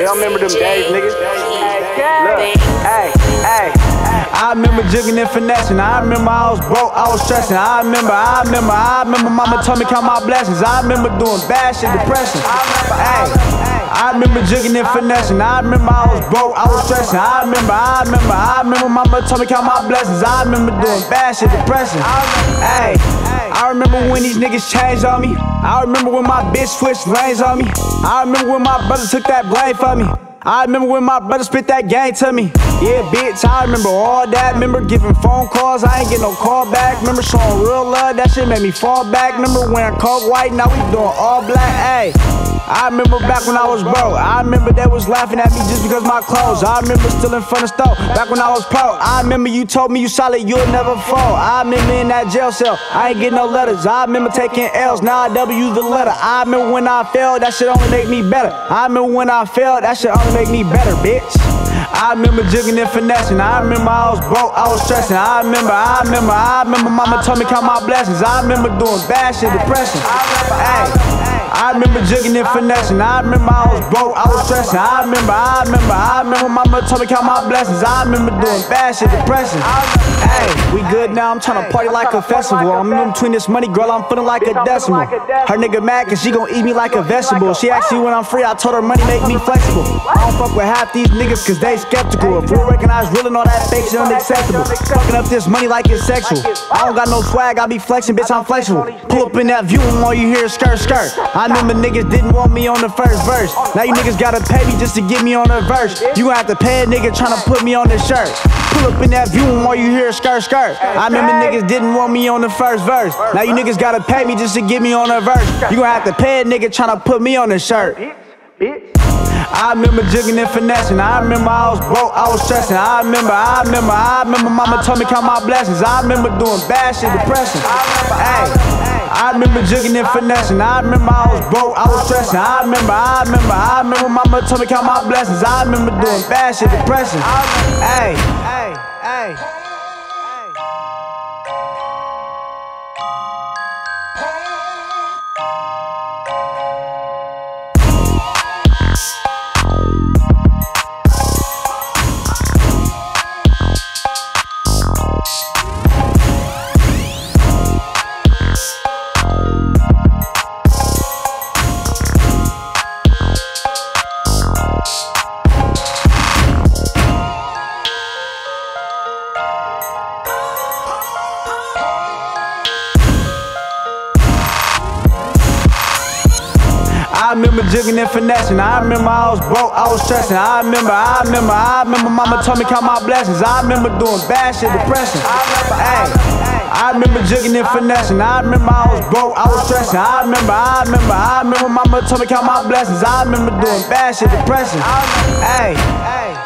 Don't remember them days, niggas. Look, hey, hey. I remember jigging and finessing. I remember I was broke, I was stressing. I remember, I remember, I remember mama told me count my blessings. I remember doing bad shit, depression. Hey. I remember jigging and finessing. I remember I was broke, I was stressing. I remember, I remember, I remember mama told me count my blessings. I remember doing bad shit, depression. Hey, I remember when these niggas changed on me. I remember when my bitch switched lanes on me. I remember when my brother took that blame from me. I remember when my brother spit that game to me. Yeah, bitch, I remember all that. Remember giving phone calls, I ain't get no call back. Remember showing real love, that shit made me fall back. Remember wearing coke white, now we doing all black. Ayy. I remember back when I was broke. I remember they was laughing at me just because my clothes. I remember still in front of stove. Back when I was pro. I remember you told me you solid, you'll never fall. I remember in that jail cell. I ain't get no letters. I remember taking L's. Now I W the letter. I remember when I failed, that shit only make me better. I remember when I failed, that shit only make me better, bitch. I remember jigging and finessing. I remember I was broke, I was stressing. I remember, I remember, I remember mama told me count my blessings. I remember doing bad shit, depression. Hey. I remember jigging and finessing. I remember I was broke, I was stressing. I remember, I remember, I remember mama told me count my blessings. I remember doing bad shit, depression. Hey, we good now, I'm trying to party like a festival. I'm in between this money, girl, I'm feeling like a decimal. Her nigga mad cause she gon' eat me like a vegetable. She asked me when I'm free, I told her money make me flexible. I don't fuck with half these niggas cause they skeptical. If real recognize real and all that fake shit unacceptable. Fucking up this money like it's sexual. I don't got no swag, I be flexing, bitch, I'm flexible. Pull up in that view and all you hear is skirt, skirt. I remember niggas didn't want me on the first verse. Now you niggas gotta pay me just to get me on a verse. You have to pay a nigga tryna put me on the shirt. Pull up in that view and all you hear skirt, skirt. I remember niggas didn't want me on the first verse. Now you niggas gotta pay me just to get me on a verse. You gon' have to pay a nigga tryna put me on the shirt. I remember jigging and finessing. I remember I was broke, I was stressing. I remember, I remember, I remember mama told me count my blessings. I remember doing bad shit, depression. Hey. I remember jigging and finessing. I remember I was broke, I was stressing. I remember, I remember, I remember mama told me count my blessings. I remember doing bad shit, depression. Hey, hey, hey. Remember jigging and finessing. I remember I was broke, I was stressing. I remember, I remember, I remember mama told me count my blessings. I remember doing bad shit, depression. Hey. I remember jigging and finessing. I remember I was broke, I was stressing. I remember, I remember, I remember mama told me count my blessings. I remember doing bad shit, depression. Hey, hey.